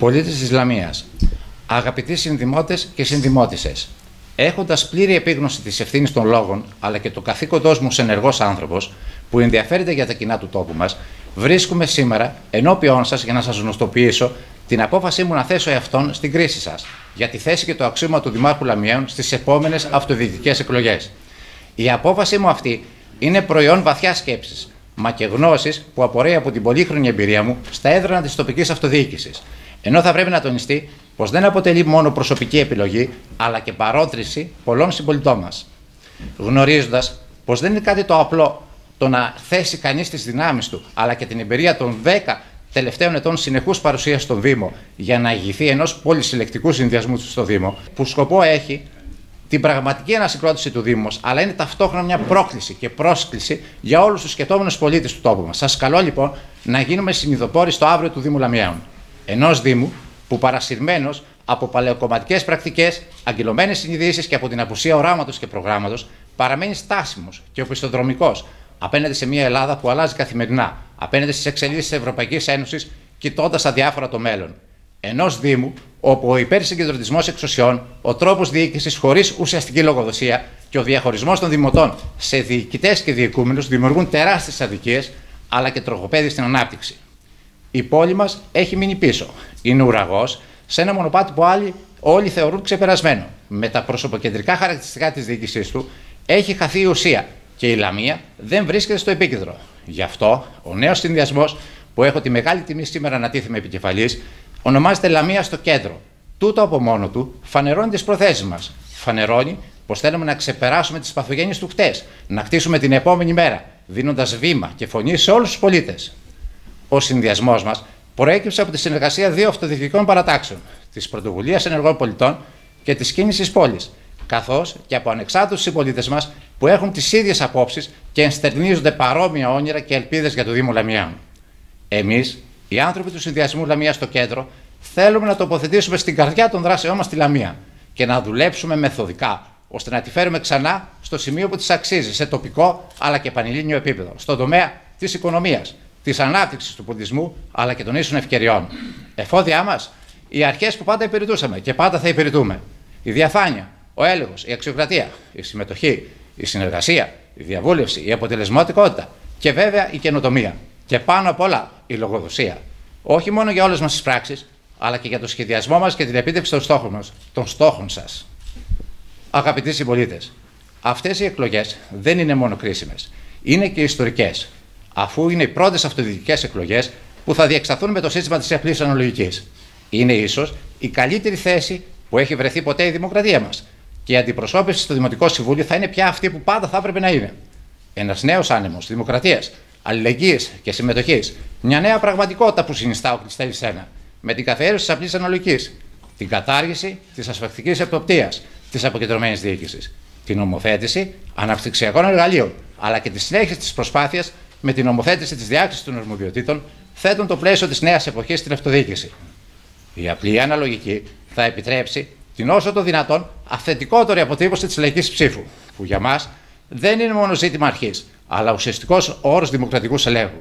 Πολίτες της Λαμία, αγαπητοί συνδημότες και συνδημότησες, έχοντας πλήρη επίγνωση της ευθύνης των λόγων αλλά και το καθήκοντός μου ως ενεργός άνθρωπος που ενδιαφέρεται για τα κοινά του τόπου μας, βρίσκομαι σήμερα ενώπιον σας για να σας γνωστοποιήσω την απόφασή μου να θέσω εαυτόν στην κρίση σας για τη θέση και το αξίωμα του Δημάρχου Λαμιαίων στις επόμενες αυτοδιοικητικές εκλογές. Η απόφασή μου αυτή είναι προϊόν βαθιάς σκέψης, μα και γνώσης που απορρέει από την πολύχρονη εμπειρία μου στα έδρανα της τοπικής αυτοδιοίκησης. Ενώ θα πρέπει να τονιστεί πως δεν αποτελεί μόνο προσωπική επιλογή, αλλά και παρότριση πολλών συμπολιτών μας. Γνωρίζοντας πως δεν είναι κάτι το απλό το να θέσει κανείς τις δυνάμεις του, αλλά και την εμπειρία των 10 τελευταίων ετών συνεχούς παρουσίας στον Δήμο για να ηγηθεί ενός πολυσυλλεκτικού συνδυασμού στο Δήμο, που σκοπό έχει την πραγματική ανασυγκρότηση του Δήμου αλλά είναι ταυτόχρονα μια πρόκληση και πρόσκληση για όλους τους σκεπτόμενους πολίτες του τόπου μας. Σας καλώ λοιπόν να γίνουμε συνειδητοπόροι στο αύριο του Δήμου Λαμιαίων. Ενός Δήμου που παρασυρμένος από παλαιοκομματικές πρακτικές, αγκυλωμένε συνειδήσεις και από την απουσία οράματος και προγράμματος, παραμένει στάσιμος και οπισθοδρομικός απέναντι σε μια Ελλάδα που αλλάζει καθημερινά, απέναντι στις εξελίξεις της Ευρωπαϊκής Ένωσης, κοιτώντας αδιάφορα το μέλλον. Ενός Δήμου όπου ο υπερσυγκεντρωτισμός εξουσιών, ο τρόπος διοίκησης χωρίς ουσιαστική λογοδοσία και ο διαχωρισμός των δημοτών σε διοικητές και διοικούμενους δημιουργούν τεράστιες αδικίες αλλά και τροχοπέδι στην ανάπτυξη. Η πόλη μας έχει μείνει πίσω. Είναι ουραγός σε ένα μονοπάτι που άλλοι, όλοι θεωρούν ξεπερασμένο. Με τα προσωποκεντρικά χαρακτηριστικά της διοίκησής του έχει χαθεί η ουσία και η Λαμία δεν βρίσκεται στο επίκεντρο. Γι' αυτό ο νέος συνδυασμός που έχω τη μεγάλη τιμή σήμερα να τίθεμαι επικεφαλής ονομάζεται Λαμία στο κέντρο. Τούτο από μόνο του φανερώνει τις προθέσεις μας. Φανερώνει πως θέλουμε να ξεπεράσουμε τις παθογένειες του χτες, να χτίσουμε την επόμενη μέρα, δίνοντας βήμα και φωνή σε όλους τους πολίτες. Ο συνδυασμός μας προέκυψε από τη συνεργασία δύο αυτοδιοικητικών παρατάξεων, της Πρωτοβουλίας Ενεργών Πολιτών και της Κίνησης Πόλης, καθώς και από ανεξάρτητους συμπολίτες μας που έχουν τις ίδιες απόψεις και ενστερνίζονται παρόμοια όνειρα και ελπίδες για το Δήμο Λαμιάν. Εμείς, οι άνθρωποι του συνδυασμού Λαμίας στο κέντρο, θέλουμε να τοποθετήσουμε στην καρδιά των δράσεών μας τη Λαμία και να δουλέψουμε μεθοδικά ώστε να τη φέρουμε ξανά στο σημείο που της αξίζει, σε τοπικό αλλά και πανελλήνιο επίπεδο, στον τομέα της οικονομίας, της ανάπτυξης του πολιτισμού αλλά και των ίσων ευκαιριών. Εφόδια μας, οι αρχές που πάντα υπηρετούσαμε και πάντα θα υπηρετούμε. Η διαφάνεια, ο έλεγχος, η αξιοκρατία, η συμμετοχή, η συνεργασία, η διαβούλευση, η αποτελεσματικότητα και βέβαια η καινοτομία. Και πάνω απ' όλα η λογοδοσία. Όχι μόνο για όλες μας τις πράξεις, αλλά και για το σχεδιασμό μας και την επίτευξη των στόχων μας, των στόχων σας. Αγαπητοί συμπολίτες, αυτές οι εκλογές δεν είναι μόνο κρίσιμες. Είναι και ιστορικές, αφού είναι οι πρώτες αυτοδιοικητικές εκλογές που θα διεξαθούν με το σύστημα της απλή αναλογικής. Είναι ίσως η καλύτερη θέση που έχει βρεθεί ποτέ η δημοκρατία μας και η αντιπροσώπευση στο Δημοτικό Συμβούλιο θα είναι πια αυτή που πάντα θα έπρεπε να είναι. Ένας νέος άνεμος δημοκρατίας, αλληλεγγύης και συμμετοχής. Μια νέα πραγματικότητα που συνιστά ο Κλειστέλη Σένα. Με την καθαίρεση της απλή αναλογικής. Την κατάργηση της ασφαλιστικής εποπτείας της αποκεντρωμένης διοίκησης. Την νομοθέτηση αναπτυξιακών εργαλείων. Αλλά και τη συνέχιση της προσπάθειας με την νομοθέτηση της διάκρισης των αρμοδιοτήτων, θέτουν το πλαίσιο της νέας εποχής στην αυτοδιοίκηση. Η απλή αναλογική θα επιτρέψει την όσο το δυνατόν αυθεντικότερη αποτύπωση της λαϊκής ψήφου, που για μας δεν είναι μόνο ζήτημα αρχής, αλλά ουσιαστικός όρος δημοκρατικού ελέγχου.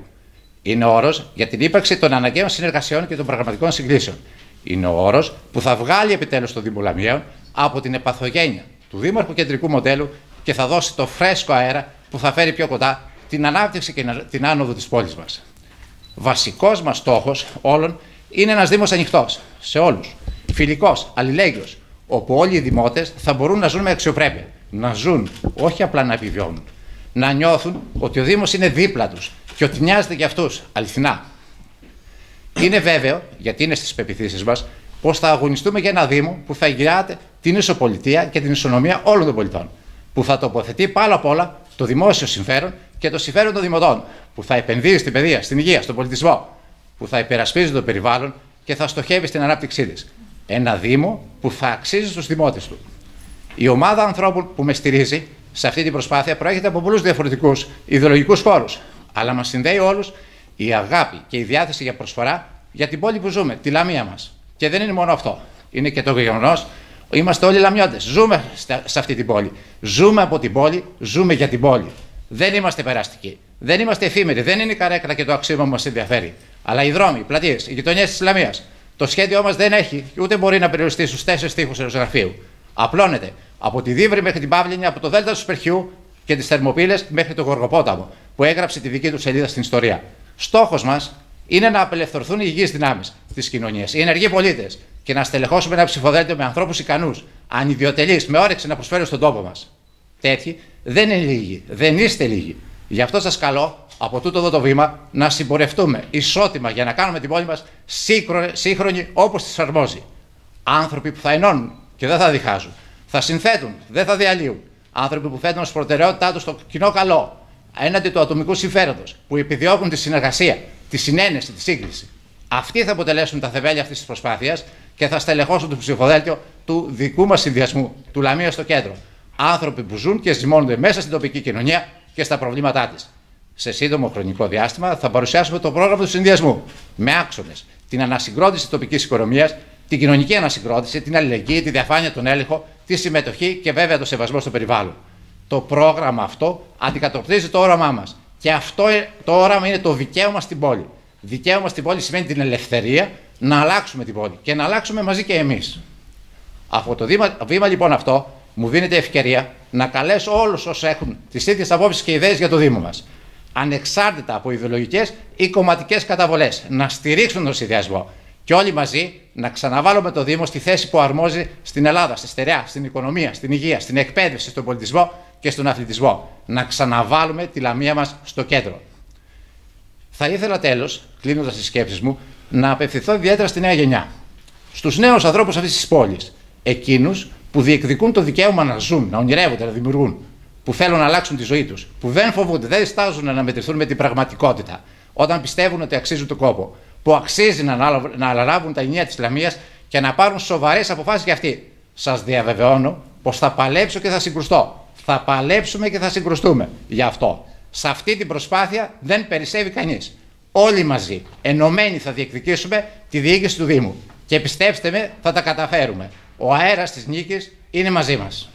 Είναι όρος για την ύπαρξη των αναγκαίων συνεργασιών και των πραγματικών συγκλήσεων. Είναι ο όρος που θα βγάλει επιτέλους το Δήμο Λαμιαίων από την επαθογένεια του δήμαρχου κεντρικού μοντέλου και θα δώσει το φρέσκο αέρα που θα φέρει πιο κοντά την ανάπτυξη και την άνοδο της πόλης μας. Βασικός μας στόχος όλων είναι ένας Δήμος ανοιχτός σε όλους. Φιλικός, αλληλέγγυος, όπου όλοι οι δημότες θα μπορούν να ζουν με αξιοπρέπεια. Να ζουν, όχι απλά να επιβιώνουν. Να νιώθουν ότι ο Δήμος είναι δίπλα τους και ότι νοιάζεται για αυτούς, αληθινά. Είναι βέβαιο, γιατί είναι στις πεπιθήσεις μας, πως θα αγωνιστούμε για ένα Δήμο που θα εγγυάται την ισοπολιτεία και την ισονομία όλων των πολιτών. Που θα τοποθετεί πάνω απ' όλα το δημόσιο συμφέρον και το συμφέρον των δημοτών. Που θα επενδύει στην παιδεία, στην υγεία, στον πολιτισμό. Που θα υπερασπίζει το περιβάλλον και θα στοχεύει στην ανάπτυξή της ένα Δήμο που θα αξίζει στους δημότες του. Η ομάδα ανθρώπων που με στηρίζει σε αυτή την προσπάθεια προέρχεται από πολλούς διαφορετικούς ιδεολογικούς χώρους, αλλά μας συνδέει όλους η αγάπη και η διάθεση για προσφορά για την πόλη που ζούμε, τη Λαμία μας. Και δεν είναι μόνο αυτό. Είναι και το γεγονός Είμαστε όλοι λαμιώτες. Ζούμε σε αυτή την πόλη. Ζούμε από την πόλη, ζούμε για την πόλη. Δεν είμαστε περαστικοί. Δεν είμαστε εφήμεροι. Δεν είναι η καρέκλα και το αξίωμα που μας ενδιαφέρει. Αλλά οι δρόμοι, οι πλατείες, οι γειτονιές της Λαμία Το σχέδιό μας δεν έχει ούτε μπορεί να περιοριστεί στους τέσσερις τείχου ενό γραφείου. Απλώνεται από τη Δίβρη μέχρι την Παύλινη, από το Δέλτα του Σπερχιού και τις Θερμοπύλες μέχρι το Γοργοπόταμο, που έγραψε τη δική του σελίδα στην ιστορία. Στόχος μας είναι να απελευθερωθούν οι υγιείς δυνάμεις της κοινωνίας, οι ενεργοί πολίτες και να στελεχώσουμε ένα ψηφοδέλτιο με ανθρώπους ικανούς, ανιδιοτελείς, με όρεξη να προσφέρουν στον τόπο μας. Τέτοιοι δεν είναι λίγοι, δεν είστε λίγοι. Γι' αυτό σας καλώ από τούτο εδώ το βήμα να συμπορευτούμε ισότιμα για να κάνουμε την πόλη μας σύγχρονη όπως τη αρμόζει. Άνθρωποι που θα ενώνουν και δεν θα διχάζουν. Θα συνθέτουν, δεν θα διαλύουν. Άνθρωποι που θέτουν ως προτεραιότητά τους το κοινό καλό, έναντι του ατομικού συμφέροντος, που επιδιώκουν τη συνεργασία, τη συνένεση, τη σύγκληση. Αυτοί θα αποτελέσουν τα θεμέλια αυτής της προσπάθειας και θα στελεχώσουν το ψηφοδέλτιο του δικού μας συνδυασμού, του Λαμία στο κέντρο. Άνθρωποι που ζουν και ζυμώνονται μέσα στην τοπική κοινωνία και στα προβλήματά της. Σε σύντομο χρονικό διάστημα θα παρουσιάσουμε το πρόγραμμα του συνδυασμού με άξονες την ανασυγκρότηση της τοπικής οικονομίας, την κοινωνική ανασυγκρότηση, την αλληλεγγύη, τη διαφάνεια, τον έλεγχο, τη συμμετοχή και βέβαια το σεβασμό στο περιβάλλον. Το πρόγραμμα αυτό αντικατοπτρίζει το όραμά μας. Και αυτό ε, το όραμα είναι το δικαίωμα στην πόλη. Δικαίωμα στην πόλη σημαίνει την ελευθερία να αλλάξουμε την πόλη και να αλλάξουμε μαζί και εμείς. Από το βήμα, βήμα λοιπόν αυτό μου δίνεται ευκαιρία να καλέσω όλους όσους έχουν τις ίδιες απόψεις και ιδέες για το Δήμο μας. Ανεξάρτητα από ιδεολογικές ή κομματικές καταβολές, να στηρίξουν τον συνδυασμό και όλοι μαζί να ξαναβάλουμε το Δήμο στη θέση που αρμόζει στην Ελλάδα, στη στερεά, στην οικονομία, στην υγεία, στην εκπαίδευση, στον πολιτισμό και στον αθλητισμό. Να ξαναβάλουμε τη λαμία μας στο κέντρο. Θα ήθελα τέλος, κλείνοντας τις σκέψεις μου, να απευθυνθώ ιδιαίτερα στη νέα γενιά. Στους νέους ανθρώπους αυτής της πόλης. Εκείνους που διεκδικούν το δικαίωμα να ζουν, να ονειρεύονται, να δημιουργούν. Που θέλουν να αλλάξουν τη ζωή τους. Που δεν φοβούνται, δεν στάζουν να μετρηθούν με την πραγματικότητα. Όταν πιστεύουν ότι αξίζουν τον κόπο. Που αξίζει να, να αναλάβουν τα ενία της Λαμίας και να πάρουν σοβαρές αποφάσεις για αυτή. Σας διαβεβαιώνω πως θα παλέψω και θα συγκρουστώ. Θα παλέψουμε και θα συγκρουστούμε γι' αυτό. Σε αυτή την προσπάθεια δεν περισσεύει κανείς. Όλοι μαζί, ενωμένοι, θα διεκδικήσουμε τη διοίκηση του Δήμου. Και πιστέψτε με, θα τα καταφέρουμε. Ο αέρας της νίκης είναι μαζί μας.